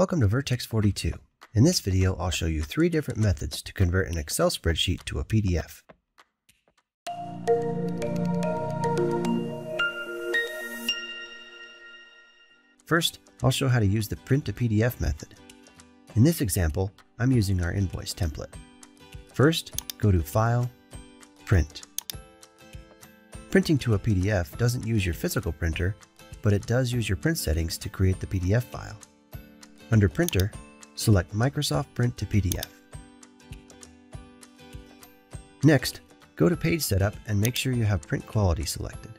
Welcome to Vertex 42. In this video, I'll show you three different methods to convert an Excel spreadsheet to a PDF. First, I'll show how to use the print to PDF method. In this example, I'm using our invoice template. First, go to File, Print. Printing to a PDF doesn't use your physical printer, but it does use your print settings to create the PDF file. Under Printer, select Microsoft Print to PDF. Next, go to Page Setup and make sure you have print quality selected.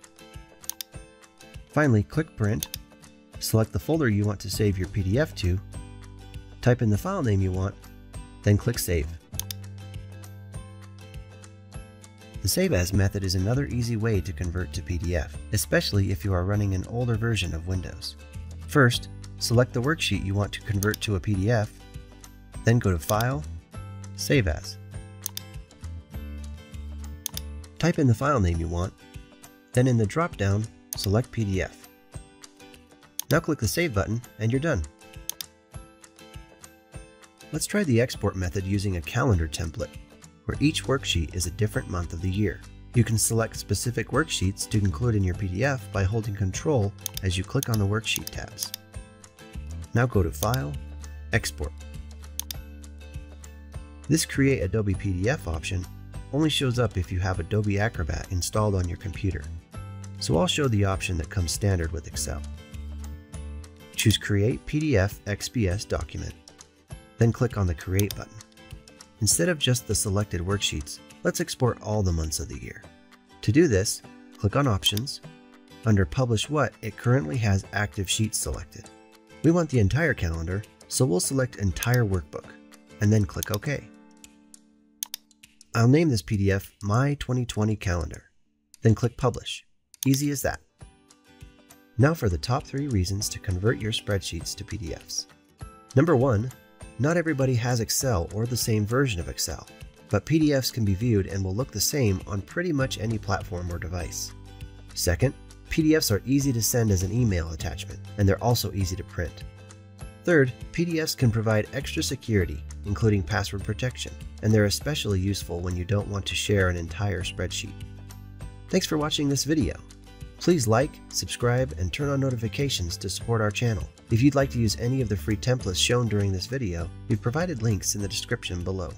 Finally, click Print, select the folder you want to save your PDF to, type in the file name you want, then click Save. The Save As method is another easy way to convert to PDF, especially if you are running an older version of Windows. First, select the worksheet you want to convert to a PDF, then go to File, Save As. Type in the file name you want, then in the drop-down, select PDF. Now click the Save button and you're done. Let's try the export method using a calendar template where each worksheet is a different month of the year. You can select specific worksheets to include in your PDF by holding Control as you click on the worksheet tabs. Now go to File, Export. This Create Adobe PDF option only shows up if you have Adobe Acrobat installed on your computer, so I'll show the option that comes standard with Excel. Choose Create PDF XPS document, then click on the Create button. Instead of just the selected worksheets, let's export all the months of the year. To do this, click on Options. Under Publish What, it currently has active sheets selected. We want the entire calendar, so we'll select Entire Workbook, and then click OK. I'll name this PDF My 2020 Calendar, then click Publish. Easy as that. Now for the top three reasons to convert your spreadsheets to PDFs. Number one, not everybody has Excel or the same version of Excel, but PDFs can be viewed and will look the same on pretty much any platform or device. Second, PDFs are easy to send as an email attachment, and they're also easy to print. Third, PDFs can provide extra security, including password protection, and they're especially useful when you don't want to share an entire spreadsheet. Thanks for watching this video. Please like, subscribe, and turn on notifications to support our channel. If you'd like to use any of the free templates shown during this video, we've provided links in the description below.